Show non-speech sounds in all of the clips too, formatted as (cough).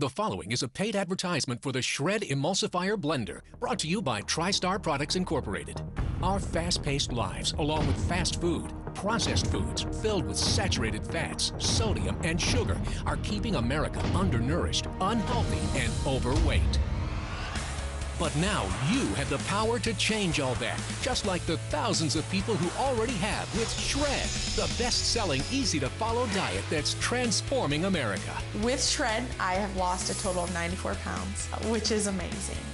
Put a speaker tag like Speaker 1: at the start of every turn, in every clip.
Speaker 1: The following is a paid advertisement for the Shred Emulsifier Blender, brought to you by TriStar Products Incorporated. Our fast paced lives, along with fast food, processed foods filled with saturated fats, sodium, and sugar, are keeping America undernourished, unhealthy, and overweight. But now you have the power to change all that, just like the thousands of people who already have with Shred, the best selling, easy to follow diet that's transforming America.
Speaker 2: With Shred, I have lost a total of 94 pounds, which is amazing.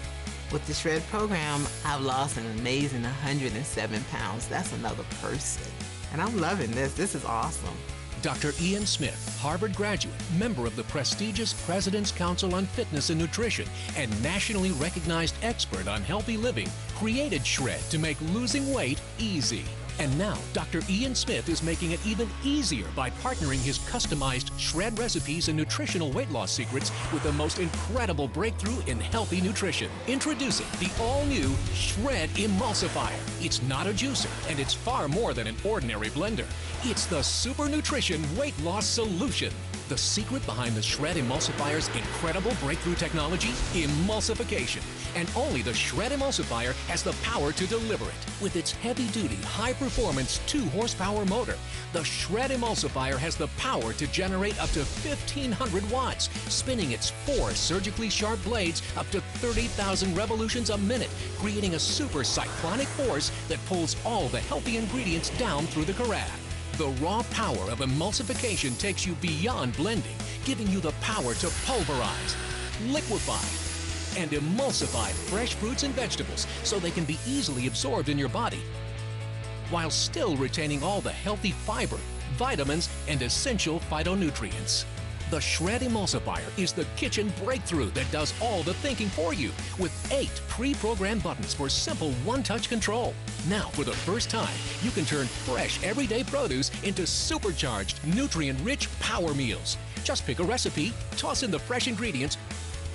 Speaker 3: With the Shred program, I've lost an amazing 107 pounds. That's another person. And I'm loving this. This is awesome.
Speaker 1: Dr. Ian Smith, Harvard graduate, member of the prestigious President's Council on Fitness and Nutrition, and nationally recognized expert on healthy living, created Shred to make losing weight easy. And now, Dr. Ian Smith is making it even easier by partnering his customized shred recipes and nutritional weight loss secrets with the most incredible breakthrough in healthy nutrition. Introducing the all new Shred Emulsifier. It's not a juicer, and it's far more than an ordinary blender. It's the super nutrition weight loss solution. The secret behind the Shred Emulsifier's incredible breakthrough technology? Emulsification. And only the Shred Emulsifier has the power to deliver it. With its heavy duty, high performance 2 horsepower motor, the Shred Emulsifier has the power to generate up to 1500 watts, spinning its four surgically sharp blades up to 30,000 revolutions a minute, creating a super cyclonic force that pulls all the healthy ingredients down through the carafe. The raw power of emulsification takes you beyond blending, giving you the power to pulverize, liquefy, and emulsify fresh fruits and vegetables so they can be easily absorbed in your body while still retaining all the healthy fiber, vitamins, and essential phytonutrients. The Shred Emulsifier is the kitchen breakthrough that does all the thinking for you with eight pre-programmed buttons for simple one-touch control. Now, for the first time, you can turn fresh everyday produce into supercharged, nutrient-rich power meals. Just pick a recipe, toss in the fresh ingredients,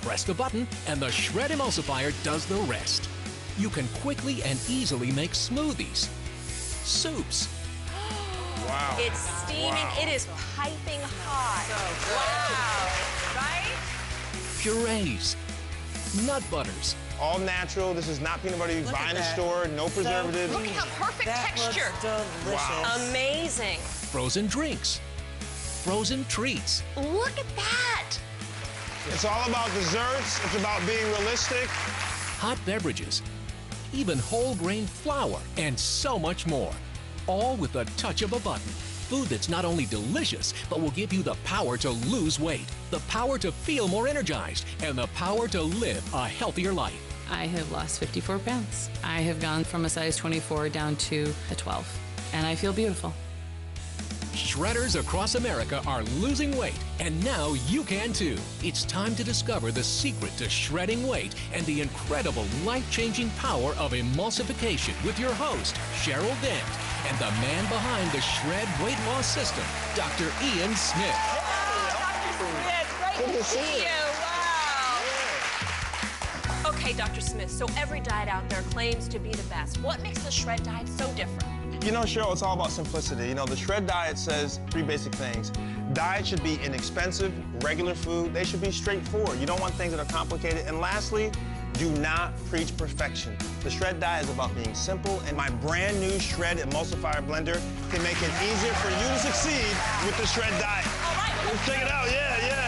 Speaker 1: press the button, and the Shred Emulsifier does the rest. You can quickly and easily make smoothies, soups,
Speaker 4: Wow.
Speaker 5: It's steaming.
Speaker 4: Wow.
Speaker 5: It is piping hot. So wow. Right?
Speaker 1: purees, nut butters,
Speaker 4: All natural. This is not peanut butter you
Speaker 6: Look
Speaker 4: buy in the store. No preservatives.
Speaker 5: Look at how perfect
Speaker 6: That
Speaker 5: texture.
Speaker 6: looks delicious.
Speaker 5: Amazing.
Speaker 1: frozen drinks, frozen treats,
Speaker 5: Look at that.
Speaker 4: It's all about desserts. It's about being realistic.
Speaker 1: hot beverages, even whole grain flour, and so much more. All with the touch of a button. Food that's not only delicious, but will give you the power to lose weight, the power to feel more energized, and the power to live a healthier life.
Speaker 7: I have lost 54 pounds. I have gone from a size 24 down to a 12, and I feel beautiful.
Speaker 1: Shredders across America are losing weight, and now you can too. It's time to discover the secret to shredding weight and the incredible life changing power of emulsification with your host, Cheryl Dent, and the man behind the Shred Weight Loss System, Dr. Ian Smith. Hello, Dr. Smith.
Speaker 4: Great Good to see you.
Speaker 5: Wow. Okay, Dr. Smith, so every diet out there claims to be the best. What makes the shred diet so different?
Speaker 4: You know, Cheryl, it's all about simplicity. You know, the shred diet says three basic things. Diet should be inexpensive, regular food. They should be straightforward. You don't want things that are complicated. And lastly, do not preach perfection. The shred diet is about being simple, and my brand new shred emulsifier blender can make it easier for you to succeed with the shred diet.
Speaker 5: All right,
Speaker 4: Let's check it out. Yeah, yeah.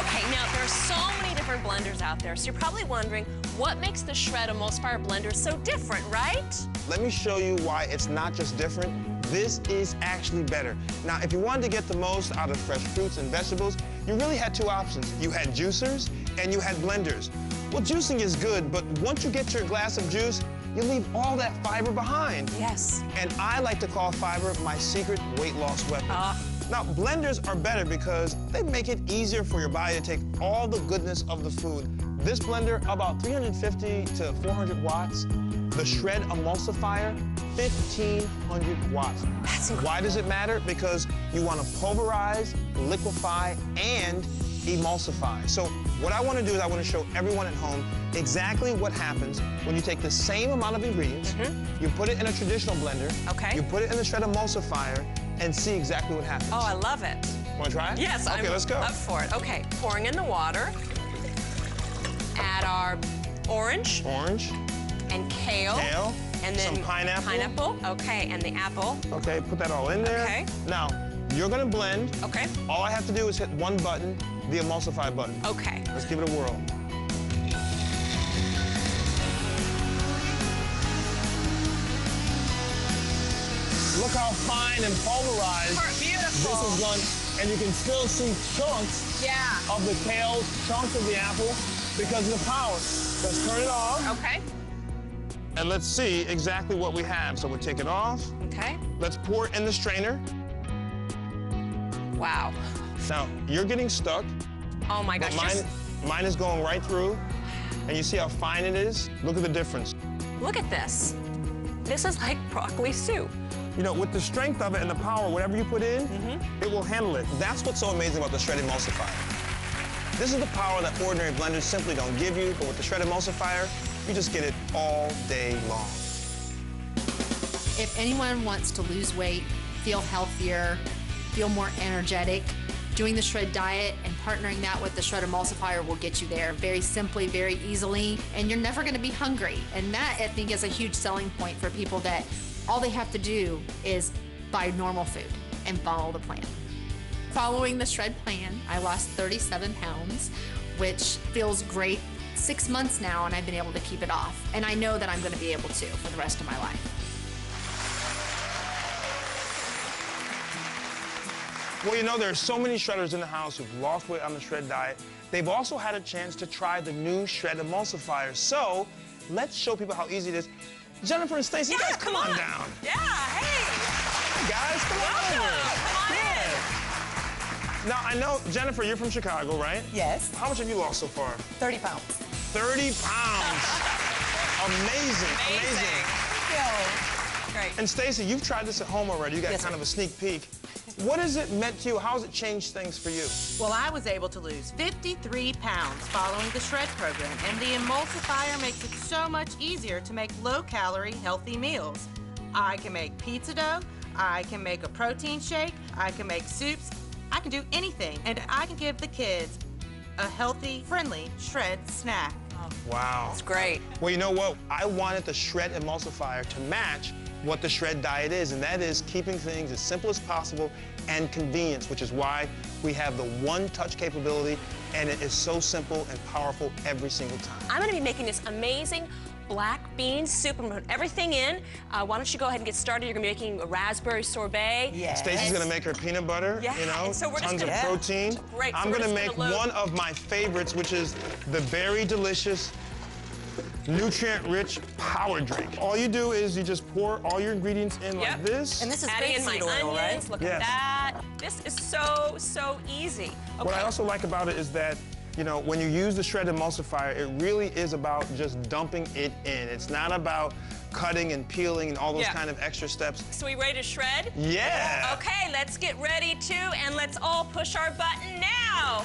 Speaker 5: Okay, now there are so many different blenders out there, so you're probably wondering what makes the Shred Emulsifier blender so different, right?
Speaker 4: Let me show you why it's not just different. This is actually better. Now, if you wanted to get the most out of fresh fruits and vegetables, you really had two options. You had juicers and you had blenders. Well, juicing is good, but once you get your glass of juice, you leave all that fiber behind.
Speaker 5: Yes.
Speaker 4: And I like to call fiber my secret weight loss weapon.
Speaker 5: Ah.
Speaker 4: Now, blenders are better because they make it easier for your body to take all the goodness of the food. This blender, about 350 to 400 watts. The Shred Emulsifier, 1,500 watts.
Speaker 5: That's incredible.
Speaker 4: Why does it matter? Because you want to pulverize, liquefy, and emulsify. So what I want to do is I want to show everyone at home exactly what happens when you take the same amount of ingredients, mm-hmm. you put it in a traditional blender,
Speaker 5: Okay.
Speaker 4: you put it in the Shred Emulsifier, and see exactly what happens.
Speaker 5: Oh, I love it.
Speaker 4: Want to try it?
Speaker 5: Yes,
Speaker 4: Okay,
Speaker 5: I'm
Speaker 4: let's go.
Speaker 5: up for it. Okay, pouring in the water. Add our orange
Speaker 4: Orange.
Speaker 5: and kale.
Speaker 4: Kale,
Speaker 5: And then
Speaker 4: some pineapple.
Speaker 5: Pineapple. Okay, and the apple.
Speaker 4: Okay, put that all in there.
Speaker 5: Okay.
Speaker 4: Now, you're gonna blend.
Speaker 5: Okay.
Speaker 4: All I have to do is hit one button, the emulsify button.
Speaker 5: Okay.
Speaker 4: Let's give it a whirl. Look how fine and pulverized
Speaker 5: Beautiful.
Speaker 4: this is done. And you can still see chunks
Speaker 5: Yeah.
Speaker 4: of the kale, chunks of the apple, because of the power. Let's turn it off,
Speaker 5: Okay.
Speaker 4: And let's see exactly what we have. So we'll take it off.
Speaker 5: Okay.
Speaker 4: Let's pour it in the strainer.
Speaker 5: Wow.
Speaker 4: Now, you're getting stuck,
Speaker 5: Oh my gosh.
Speaker 4: mine, mine is going right through. And you see how fine it is? Look at the difference.
Speaker 5: look at this. This is like broccoli soup.
Speaker 4: You know, with the strength of it and the power, whatever you put in, mm-hmm. it will handle it. That's what's so amazing about the Shred Emulsifier. This is the power that ordinary blenders simply don't give you, but with the Shred Emulsifier, you just get it all day long.
Speaker 6: If anyone wants to lose weight, feel healthier, feel more energetic, doing the shred diet and partnering that with the shred emulsifier will get you there very simply, very easily, and you're never going to be hungry. And that I think is a huge selling point for people that all they have to do is buy normal food and follow the plan. Following the shred plan, I lost 37 pounds, which feels great. Six months now, and I've been able to keep it off. And I know that I'm going to be able to for the rest of my life.
Speaker 4: Well, you know, there are so many shredders in the house who've lost weight on the shred diet. They've also had a chance to try the new shred emulsifier. So let's show people how easy it is. Jennifer and Stacy, you
Speaker 5: Yeah,
Speaker 4: guys come, on, down.
Speaker 5: Yeah, hey.
Speaker 4: Guys, come
Speaker 5: Welcome.
Speaker 4: on over.
Speaker 5: Come on in.
Speaker 4: Now, I know, Jennifer, you're from Chicago, right?
Speaker 8: Yes,
Speaker 4: How much have you lost so far?
Speaker 8: 30 pounds.
Speaker 4: 30 pounds. (laughs) amazing, amazing.
Speaker 5: Great.
Speaker 4: And Stacy, you've tried this at home already. You got
Speaker 8: Yes,
Speaker 4: kind
Speaker 8: sir.
Speaker 4: of a sneak peek. What has it meant to you? How has it changed things for you?
Speaker 8: Well, I was able to lose 53 pounds following the shred program, and the emulsifier makes it so much easier to make low-calorie, healthy meals. I can make pizza dough, I can make a protein shake, I can make soups, I can do anything, and I can give the kids a healthy, friendly shred snack.
Speaker 4: Wow.
Speaker 5: It's great.
Speaker 4: Well, you know what? I wanted the Shred Emulsifier to match what the Shred Diet is, and that is keeping things as simple as possible and convenience, which is why we have the one-touch capability, and it is so simple and powerful every single time.
Speaker 5: I'm gonna be making this amazing black bean soup. I'm gonna put everything in. Uh, why don't you go ahead and get started? You're gonna be making a raspberry sorbet.
Speaker 8: Yes.
Speaker 4: Stacy's gonna make her peanut butter,
Speaker 5: Yeah,
Speaker 4: you know,
Speaker 5: and so we're just
Speaker 4: tons
Speaker 5: gonna-
Speaker 4: of protein.
Speaker 5: Great,
Speaker 4: I'm
Speaker 5: we're
Speaker 4: gonna make
Speaker 5: gonna
Speaker 4: one of my favorites, which is the very delicious, nutrient-rich power drink. All you do is you just pour all your ingredients in
Speaker 5: Yep.
Speaker 4: like this.
Speaker 8: And this is
Speaker 5: Adding in my
Speaker 8: rapeseed oil, right?
Speaker 5: onions. Look
Speaker 4: Yes.
Speaker 5: at that. This is so, so easy. Okay.
Speaker 4: What I also like about it is that, you know, when you use the shred emulsifier, it really is about just dumping it in. It's not about cutting and peeling and all those
Speaker 5: Yeah.
Speaker 4: kind of extra steps.
Speaker 5: So we ready to shred?
Speaker 4: Yeah.
Speaker 5: Okay, let's get ready to, and let's all push our button now.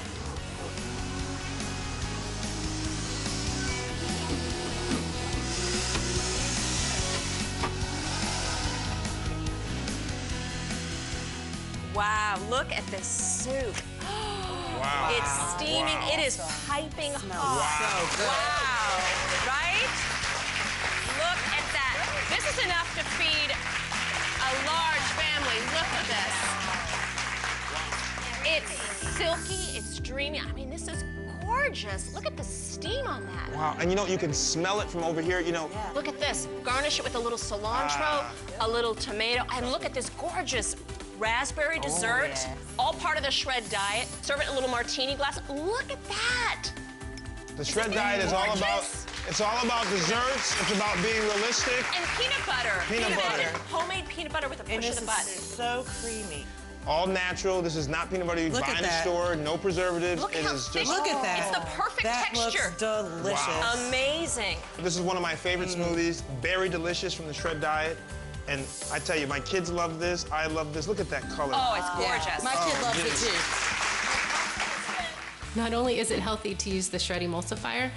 Speaker 5: Wow, look at this soup. (gasps)
Speaker 4: Wow.
Speaker 5: It's steaming,
Speaker 4: Wow.
Speaker 5: it is piping hot.
Speaker 4: Wow.
Speaker 5: Wow, right? Look at that. This is enough to feed a large family. Look at this. It's silky, it's dreamy. I mean, this is gorgeous. Look at the steam on that.
Speaker 4: Wow, and you know, you can smell it from over here, you know.
Speaker 5: Look at this. Garnish it with a little cilantro,
Speaker 4: Ah.
Speaker 5: a little tomato, and look at this gorgeous raspberry oh, dessert.
Speaker 8: yeah.
Speaker 5: All part of the shred diet. Serve it in a little martini glass. Look at that.
Speaker 4: The shred diet is all about, it's all about desserts. It's about being realistic.
Speaker 5: And peanut butter.
Speaker 4: Peanut
Speaker 5: Can you
Speaker 4: butter.
Speaker 5: Homemade peanut butter with a
Speaker 8: And
Speaker 5: push of
Speaker 8: this
Speaker 5: the
Speaker 8: is
Speaker 5: button.
Speaker 8: so creamy.
Speaker 4: All natural. This is not peanut butter you
Speaker 8: Look
Speaker 4: buy in the store. No preservatives.
Speaker 5: Look
Speaker 4: it
Speaker 5: how
Speaker 4: is just.
Speaker 8: Look at that.
Speaker 5: It's the perfect
Speaker 8: that
Speaker 5: texture.
Speaker 8: looks delicious.
Speaker 4: Wow.
Speaker 5: Amazing.
Speaker 4: This is one of my favorite mm. smoothies. Very delicious from the shred diet. And I tell you, my kids love this. I love this. Look at that color.
Speaker 5: Oh, it's gorgeous.
Speaker 8: My kid oh, loves
Speaker 4: yes.
Speaker 8: it too.
Speaker 9: Not only is it healthy to use the shred emulsifier,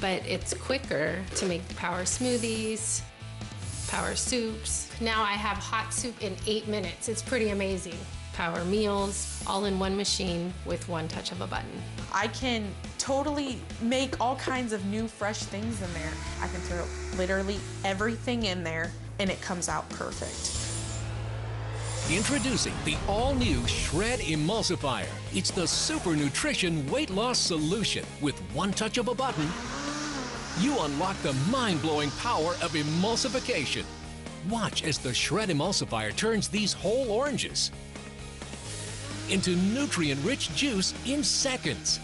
Speaker 9: but it's quicker to make power smoothies, power soups. Now I have hot soup in eight minutes. It's pretty amazing. power meals, all in one machine with one touch of a button.
Speaker 2: I can totally make all kinds of new, fresh things in there. I can throw literally everything in there and it comes out perfect.
Speaker 1: Introducing the all-new Shred Emulsifier. It's the super nutrition weight loss solution. With one touch of a button, you unlock the mind-blowing power of emulsification. Watch as the Shred Emulsifier turns these whole oranges into nutrient-rich juice in seconds.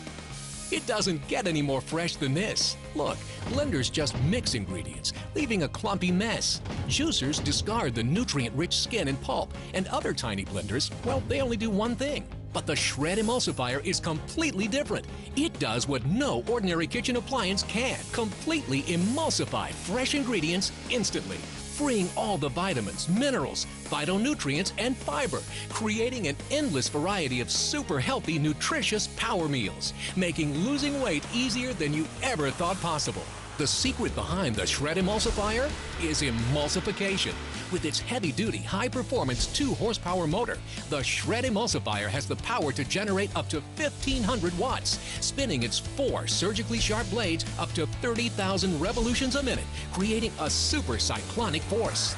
Speaker 1: It doesn't get any more fresh than this. Look, blenders just mix ingredients, leaving a clumpy mess. Juicers discard the nutrient-rich skin and pulp, and other tiny blenders, well, they only do one thing. But the Shred Emulsifier is completely different. It does what no ordinary kitchen appliance can. Completely emulsify fresh ingredients instantly freeing all the vitamins, minerals, phytonutrients, and fiber, creating an endless variety of super healthy, nutritious power meals, making losing weight easier than you ever thought possible. The secret behind the Shred Emulsifier is emulsification. With its heavy-duty, high-performance 2-horsepower motor, the Shred Emulsifier has the power to generate up to 1,500 watts, spinning its four surgically sharp blades up to 30,000 revolutions a minute, creating a super cyclonic force.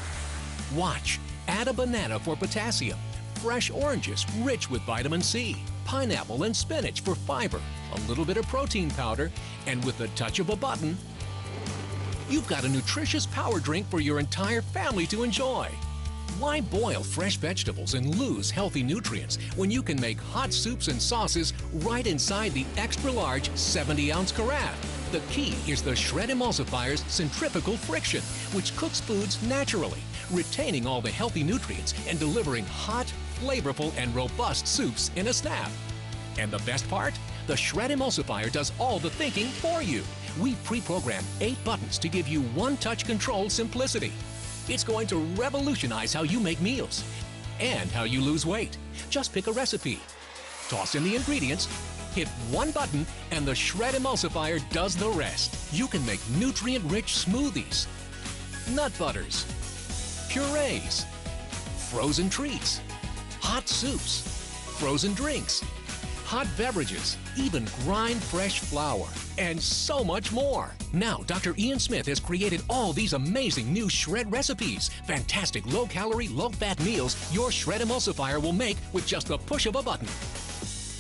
Speaker 1: Watch. Add a banana for potassium, fresh oranges rich with vitamin C, pineapple and spinach for fiber, a little bit of protein powder, and with the touch of a button, you've got a nutritious power drink for your entire family to enjoy. Why boil fresh vegetables and lose healthy nutrients when you can make hot soups and sauces right inside the extra large 70 ounce carafe? The key is the Shred Emulsifier's centrifugal friction, which cooks foods naturally, retaining all the healthy nutrients and delivering hot, flavorful, and robust soups in a snap. And the best part? The Shred Emulsifier does all the thinking for you. We pre-program eight buttons to give you one-touch control simplicity. It's going to revolutionize how you make meals and how you lose weight. Just pick a recipe, toss in the ingredients, hit one button, and the Shred Emulsifier does the rest. You can make nutrient-rich smoothies, nut butters, purees, frozen treats, hot soups, frozen drinks, hot beverages, even grind fresh flour, and so much more. Now, Dr. Ian Smith has created all these amazing new shred recipes. Fantastic low calorie, low fat meals your shred emulsifier will make with just the push of a button.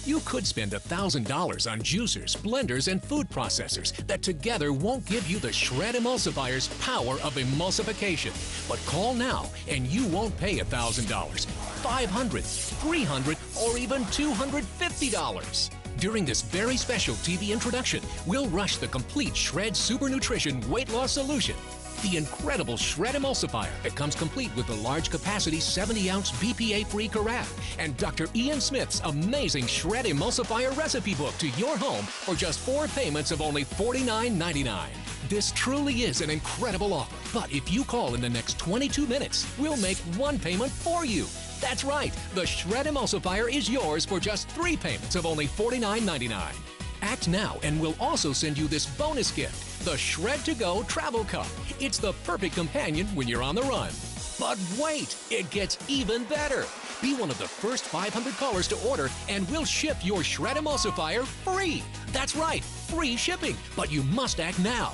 Speaker 1: You could spend $1,000 on juicers, blenders, and food processors that together won't give you the Shred Emulsifier's power of emulsification. But call now and you won't pay $1,000, $500, $300, or even $250. During this very special TV introduction, we'll rush the complete Shred Super Nutrition Weight Loss Solution. The incredible Shred Emulsifier that comes complete with the large capacity 70 ounce BPA free carafe and Dr. Ian Smith's amazing Shred Emulsifier recipe book to your home for just four payments of only $49.99. This truly is an incredible offer, but if you call in the next 22 minutes, we'll make one payment for you. That's right, the Shred Emulsifier is yours for just three payments of only $49.99. Act now and we'll also send you this bonus gift the Shred to Go Travel Cup. It's the perfect companion when you're on the run. But wait, it gets even better. Be one of the first 500 callers to order, and we'll ship your Shred Emulsifier free. That's right, free shipping, but you must act now.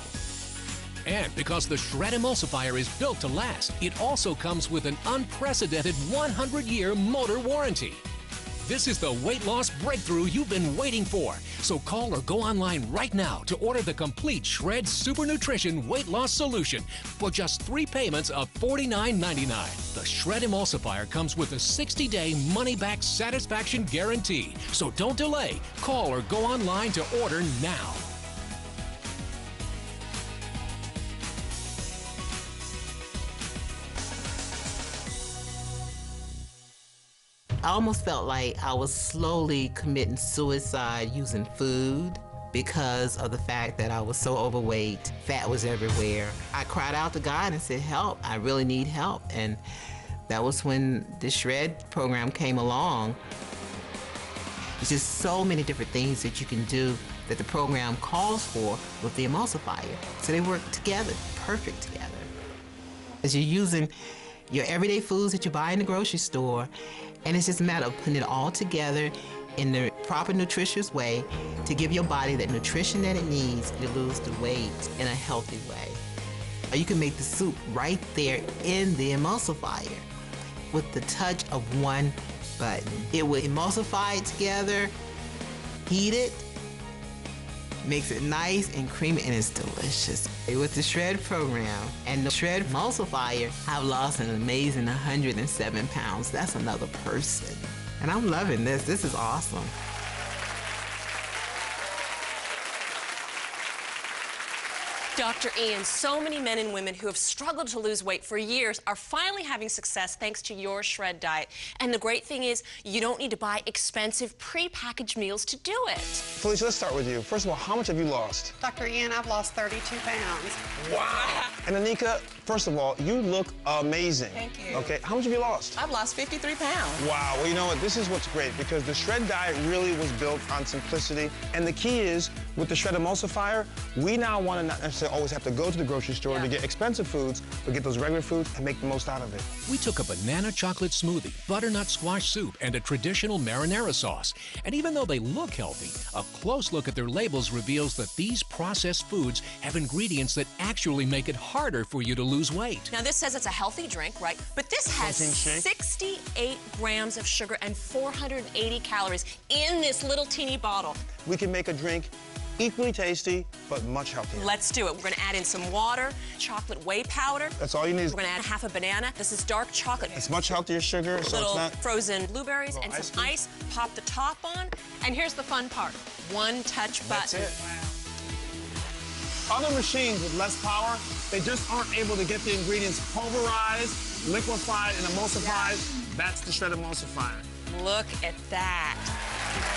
Speaker 1: And because the Shred Emulsifier is built to last, it also comes with an unprecedented 100 year motor warranty. This is the weight loss breakthrough you've been waiting for. So call or go online right now to order the complete Shred Super Nutrition Weight Loss Solution for just three payments of $49.99. The Shred Emulsifier comes with a 60 day money back satisfaction guarantee. So don't delay. Call or go online to order now.
Speaker 3: I almost felt like I was slowly committing suicide using food because of the fact that I was so overweight, fat was everywhere. I cried out to God and said, Help, I really need help. And that was when the Shred program came along. There's just so many different things that you can do that the program calls for with the emulsifier. So they work together, perfect together. As you're using your everyday foods that you buy in the grocery store And it's just a matter of putting it all together in the proper nutritious way to give your body that nutrition that it needs to lose the weight in a healthy way. You can make the soup right there in the emulsifier with the touch of one button. It will emulsify it together, heat it, makes it nice and creamy, and it's delicious. With the Shred program and the Shred emulsifier, I've lost an amazing 107 pounds. That's another person. And I'm loving this. This is awesome.
Speaker 5: Dr. Ian, so many men and women who have struggled to lose weight for years are finally having success thanks to your shred diet. And the great thing is, you don't need to buy expensive pre-packaged meals to do it.
Speaker 4: Felicia, let's start with you. First of all, how much have you lost?
Speaker 10: Dr. Ian, I've lost 32 pounds.
Speaker 4: Wow. And Anika, first of all, you look amazing.
Speaker 10: Thank you.
Speaker 4: Okay, how much have you lost?
Speaker 10: I've lost 53 pounds.
Speaker 4: Wow, well, you know what? This is what's great because the Shred diet really was built on simplicity. And the key is, with the Shred emulsifier, we now want to not necessarily always have to go to the grocery store to get expensive foods, but get those regular foods and make the most out of it.
Speaker 1: We took a banana chocolate smoothie, butternut squash soup, and a traditional marinara sauce. And even though they look healthy, a close look at their labels reveals that these processed foods have ingredients that actually make it harder for you to lose weight.
Speaker 5: Now, this says it's a healthy drink, right? But this has 68 grams of sugar and 480 calories in this little teeny bottle.
Speaker 4: We can make a drink equally tasty, but much healthier.
Speaker 5: Let's do it. We're gonna add in some water, chocolate whey powder.
Speaker 4: That's all you need.
Speaker 5: We're gonna add half a banana. This is dark chocolate.
Speaker 4: It's much healthier sugar, so
Speaker 5: little
Speaker 4: it's not.
Speaker 5: frozen blueberries and
Speaker 4: ice
Speaker 5: some
Speaker 4: cube.
Speaker 5: ice. Pop the top on. And here's the fun part. One touch button.
Speaker 4: That's it. Other machines with less power, they just aren't able to get the ingredients pulverized, liquefied, and emulsified. That's the shred emulsifier.
Speaker 5: Look at that.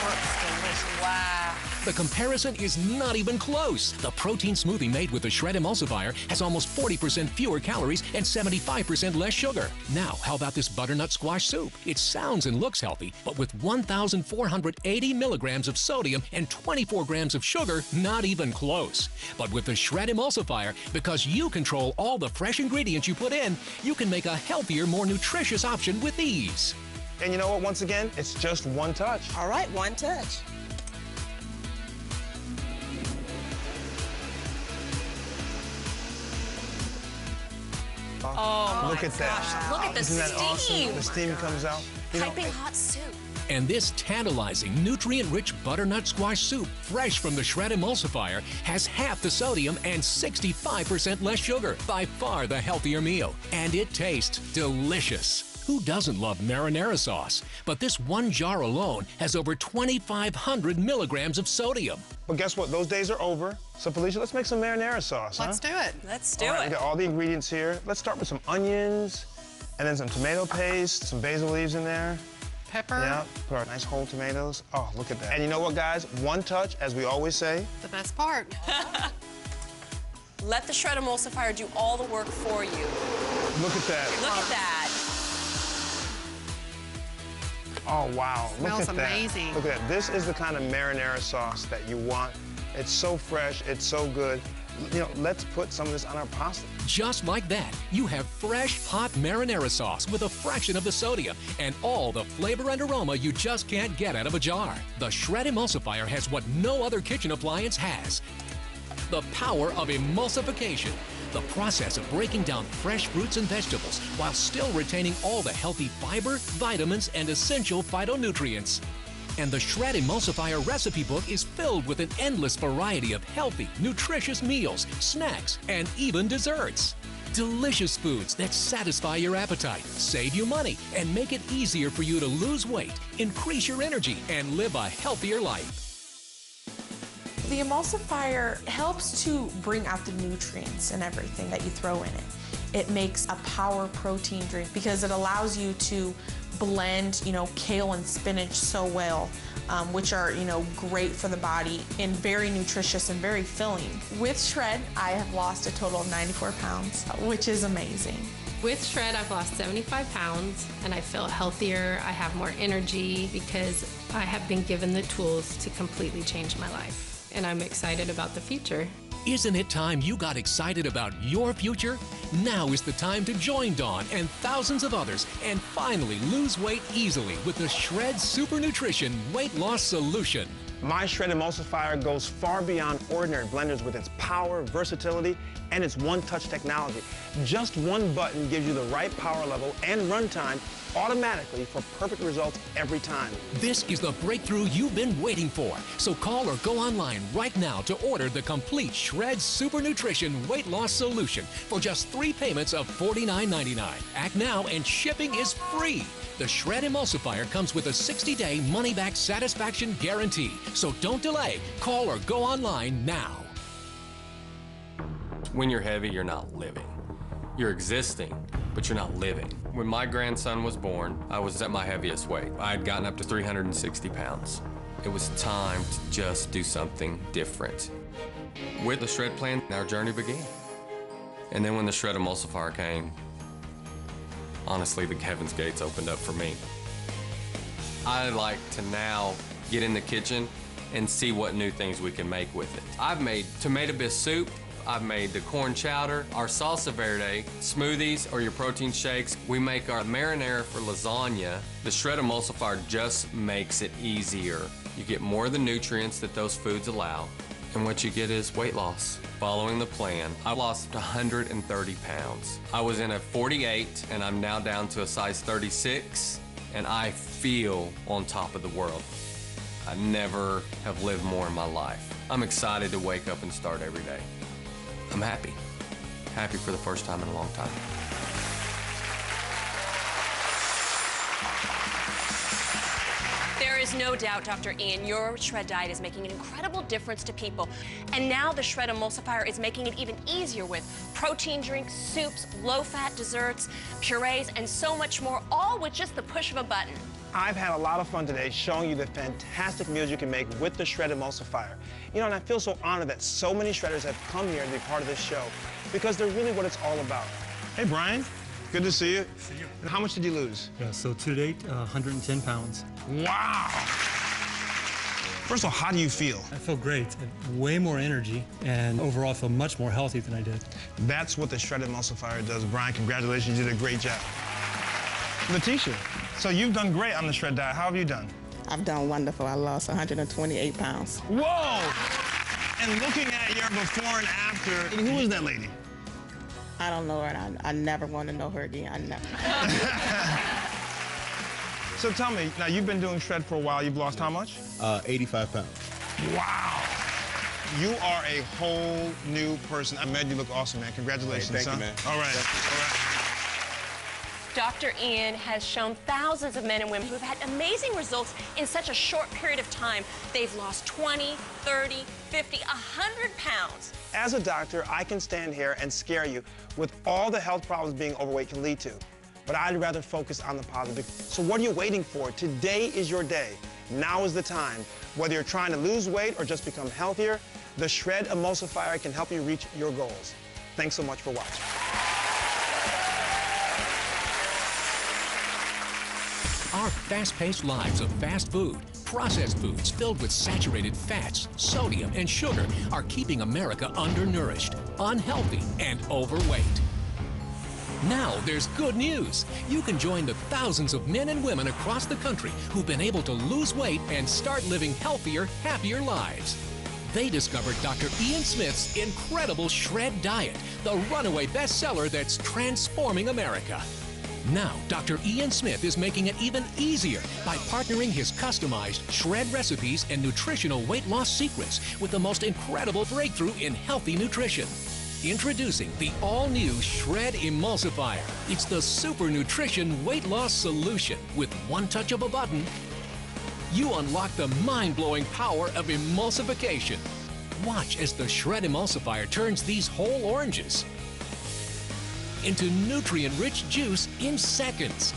Speaker 5: Works delicious. Wow.
Speaker 1: The comparison is not even close. The protein smoothie made with the Shred emulsifier has almost 40% fewer calories and 75% less sugar. Now, how about this butternut squash soup? It sounds and looks healthy, but with 1,480 milligrams of sodium and 24 grams of sugar, not even close. But with the Shred emulsifier, because you control all the fresh ingredients you put in, you can make a healthier, more nutritious option with ease.
Speaker 4: And you know what? Once again, it's just one touch.
Speaker 10: All right, one touch.
Speaker 5: Oh,
Speaker 4: Look
Speaker 5: my
Speaker 4: at that.
Speaker 5: gosh. Look at the
Speaker 4: Isn't that
Speaker 5: steam.
Speaker 4: awesome? The steam comes out. You know,
Speaker 5: Piping hot soup.
Speaker 1: And this tantalizing, nutrient-rich butternut squash soup, fresh from the Shred emulsifier, has half the sodium and 65% less sugar. By far the healthier meal. And it tastes delicious. Who doesn't love marinara sauce? But this one jar alone has over 2,500 milligrams of sodium.
Speaker 4: But guess what? Those days are over. So, Felicia, let's make some marinara sauce.
Speaker 10: Let's do it.
Speaker 5: Let's do
Speaker 4: All right,
Speaker 5: it.
Speaker 4: we got all the ingredients here. Let's start with some onions, and then some tomato paste, some basil leaves in there.
Speaker 10: Pepper.
Speaker 4: Yeah, put our nice whole tomatoes. Oh, look at that. And you know what, guys? One touch, as we always say.
Speaker 10: The best part. (laughs) (laughs)
Speaker 5: Let the shred emulsifier do all the work for you.
Speaker 4: Look at that.
Speaker 5: Look at that.
Speaker 4: Oh, wow.
Speaker 10: Smells
Speaker 4: look at that. Look at that. This is the kind of marinara sauce that you want. It's so fresh. It's so good. You know, let's put some of this on our pasta.
Speaker 1: Just like that, you have fresh, hot marinara sauce with a fraction of the sodium and all the flavor and aroma you just can't get out of a jar. The Shred Emulsifier has what no other kitchen appliance has the power of emulsification. The process of breaking down fresh fruits and vegetables while still retaining all the healthy fiber, vitamins, and essential phytonutrients. And the Shred Emulsifier recipe book is filled with an endless variety of healthy, nutritious meals, snacks, and even desserts. Delicious foods that satisfy your appetite, save you money, and make it easier for you to lose weight, increase your energy, and live a healthier life.
Speaker 2: The emulsifier helps to bring out the nutrients and everything that you throw in it. It makes a power protein drink because it allows you to blend, you know, kale and spinach so well, um, which are, you know, great for the body and very nutritious and very filling. With Shred, I have lost a total of 94 pounds, which is amazing.
Speaker 9: With Shred, I've lost 75 pounds and I feel healthier. I have more energy because I have been given the tools to completely change my life. And I'm excited about the future.
Speaker 1: Isn't it time you got excited about your future? Now is the time to join Dawn and thousands of others and finally lose weight easily with the Shred Super Nutrition Weight Loss Solution.
Speaker 4: My Shred Emulsifier goes far beyond ordinary blenders with its power, versatility, and its one-touch technology. Just one button gives you the right power level and runtime automatically for perfect results every time.
Speaker 1: This is the breakthrough you've been waiting for. So call or go online right now to order the complete Shred Super Nutrition Weight Loss Solution for just three payments of $49.99. Act now and shipping is free. The Shred Emulsifier comes with a 60-day money-back satisfaction guarantee. So don't delay. Call or go online now.
Speaker 11: When you're heavy, you're not living. You're existing, but you're not living. When my grandson was born, I was at my heaviest weight. I had gotten up to 360 pounds. It was time to just do something different. With the shred plan, our journey began. And then when the shred emulsifier came, honestly, the heaven's gates opened up for me. I like to now get in the kitchen and see what new things we can make with it. I've made tomato bisque soup, I've made the corn chowder, our salsa verde, smoothies, or your protein shakes. We make our marinara for lasagna. The shred emulsifier just makes it easier. You get more of the nutrients that those foods allow, and what you get is weight loss. Following the plan, I lost 130 pounds. I was in a 48, and I'm now down to a size 36, and I feel on top of the world. I never have lived more in my life. I'm excited to wake up and start every day. I'm happy. Happy for the first time in a long time.
Speaker 5: Is no doubt, Dr. Ian, your Shred diet is making an incredible difference to people. And now the Shred Emulsifier is making it even easier with protein drinks, soups, low-fat desserts, purees, and so much more, all with just the push of a button.
Speaker 4: I've had a lot of fun today showing you the fantastic meals you can make with the Shred Emulsifier. You know, and I feel so honored that so many shredders have come here to be part of this show because they're really what it's all about. Hey, Brian. Good to see you. See you. And how much did you lose?
Speaker 12: Yeah, so to date, uh, 110 pounds.
Speaker 4: Wow. First of all, how do you feel?
Speaker 12: I feel great. Way more energy, and overall, I feel much more healthy than I did.
Speaker 4: That's what the Shred Emulsifier does. Brian, congratulations. You did a great job. Letitia, so you've done great on the Shred diet. How have you done?
Speaker 10: I've done wonderful. I lost 128 pounds.
Speaker 4: Whoa! And looking at your before and after, who is that lady?
Speaker 10: I don't know her, and I, I never want to know her again. I never. (laughs)
Speaker 4: So tell me, now you've been doing Shred for a while. You've lost how much?
Speaker 13: Uh, 85 pounds.
Speaker 4: Wow. You are a whole new person. I met you look awesome, man. Congratulations,
Speaker 13: Hey, thank
Speaker 4: son.
Speaker 13: you, man.
Speaker 4: All right. All right.
Speaker 5: Dr. Ian has shown thousands of men and women who have had amazing results in such a short period of time. They've lost 20, 30, 50, 100 pounds.
Speaker 4: As a doctor, I can stand here and scare you with all the health problems being overweight can lead to. But I'd rather focus on the positive. So what are you waiting for? Today is your day. Now is the time. Whether you're trying to lose weight or just become healthier, the Shred Emulsifier can help you reach your goals. Thanks so much for watching.
Speaker 1: Our fast paced lives of fast food, processed foods filled with saturated fats, sodium, and sugar are keeping America undernourished, unhealthy, and overweight. Now there's good news. You can join the thousands of men and women across the country who've been able to lose weight and start living healthier, happier lives. They discovered Dr. Ian Smith's incredible Shred Diet, the runaway bestseller that's transforming America. Now, Dr. Ian Smith is making it even easier by partnering his customized shred recipes and nutritional weight loss secrets with the most incredible breakthrough in healthy nutrition. Introducing the all-new Shred Emulsifier. It's the super nutrition weight loss solution with one touch of a button. You unlock the mind-blowing power of emulsification. Watch as the Shred Emulsifier turns these whole oranges into nutrient-rich juice in seconds.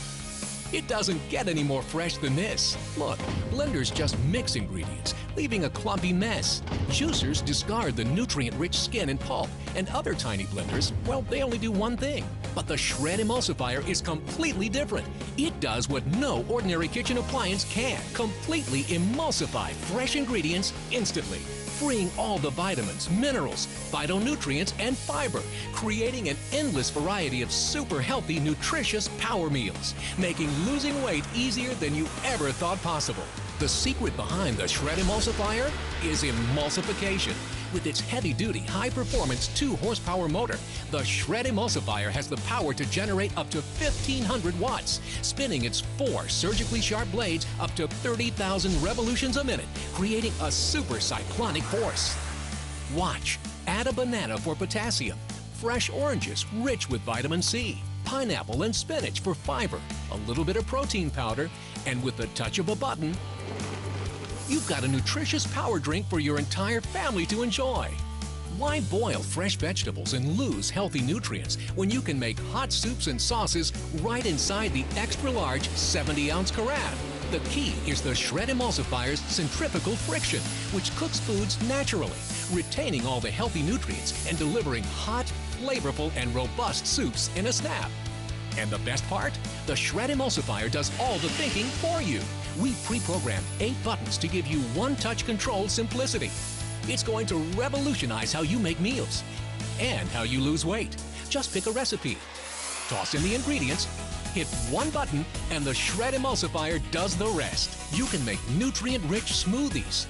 Speaker 1: It doesn't get any more fresh than this. Look, blenders just mix ingredients, leaving a clumpy mess. Juicers discard the nutrient-rich skin and pulp, and other tiny blenders, well, they only do one thing. But the Shred Emulsifier is completely different. It does what no ordinary kitchen appliance can completely emulsify fresh ingredients instantly, freeing all the vitamins, minerals, phytonutrients, and fiber, creating an endless variety of super healthy, nutritious power meals, making losing weight easier than you ever thought possible. The secret behind the Shred Emulsifier is emulsification. With its heavy-duty, high-performance 2-horsepower motor, the Shred Emulsifier has the power to generate up to 1,500 watts, spinning its four surgically sharp blades up to 30,000 revolutions a minute, creating a super cyclonic force. Watch. Add a banana for potassium, fresh oranges rich with vitamin C, pineapple and spinach for fiber, a little bit of protein powder, and with the touch of a button, you've got a nutritious power drink for your entire family to enjoy. Why boil fresh vegetables and lose healthy nutrients when you can make hot soups and sauces right inside the extra large 70 ounce carafe? The key is the Shred Emulsifier's centrifugal friction, which cooks foods naturally, retaining all the healthy nutrients and delivering hot, flavorful, and robust soups in a snap. And the best part? The Shred Emulsifier does all the thinking for you. We pre-programmed eight buttons to give you one-touch control simplicity. It's going to revolutionize how you make meals and how you lose weight. Just pick a recipe, toss in the ingredients, hit one button, and the Shred Emulsifier does the rest. You can make nutrient-rich smoothies,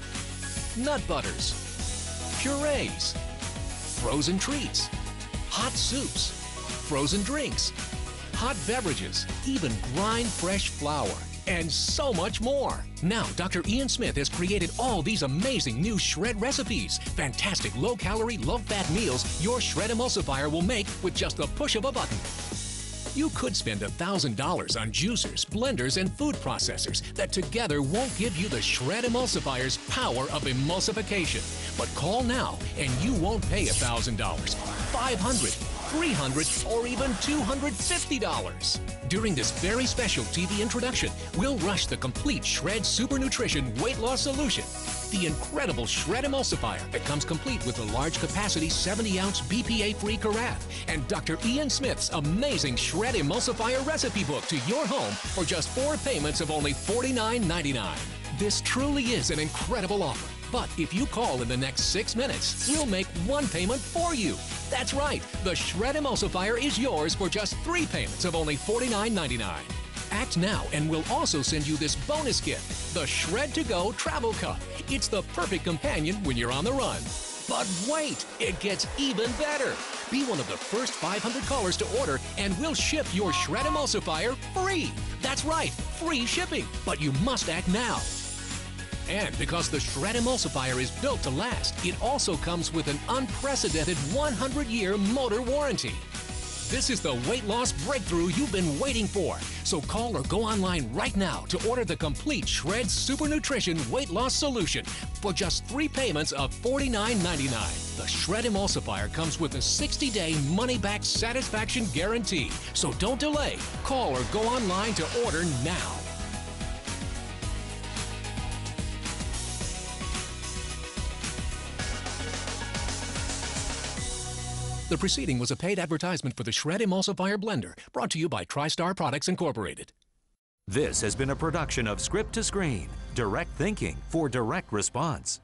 Speaker 1: nut butters, purees, frozen treats, hot soups, frozen drinks, hot beverages, even grind fresh flour, and so much more. Now, Dr. Ian Smith has created all these amazing new shred recipes. Fantastic low calorie, low fat meals your shred emulsifier will make with just the push of a button. You could spend $1,000 on juicers, blenders, and food processors that together won't give you the Shred Emulsifier's power of emulsification. But call now and you won't pay $1,000, $500, $300, or even $250. During this very special TV introduction, we'll rush the complete Shred Super Nutrition Weight Loss Solution. The incredible Shred Emulsifier that comes complete with a large capacity 70 ounce BPA free carafe and Dr. Ian Smith's amazing Shred Emulsifier recipe book to your home for just four payments of only $49.99. This truly is an incredible offer. But if you call in the next six minutes, we'll make one payment for you. That's right, the Shred Emulsifier is yours for just three payments of only $49.99. Act now and we'll also send you this bonus gift, the Shred to Go Travel Cup. It's the perfect companion when you're on the run. But wait, it gets even better. Be one of the first 500 callers to order, and we'll ship your Shred Emulsifier free. That's right, free shipping. But you must act now. And because the Shred Emulsifier is built to last, it also comes with an unprecedented 100 year motor warranty. This is the weight loss breakthrough you've been waiting for. So call or go online right now to order the complete Shred Super Nutrition Weight Loss Solution for just three payments of $49.99. The Shred Emulsifier comes with a 60 day money back satisfaction guarantee. So don't delay. Call or go online to order now. The preceding was a paid advertisement for the Shred Emulsifier Blender, brought to you by TriStar Products Incorporated.
Speaker 13: This has been a production of Script to Screen, direct thinking for direct response.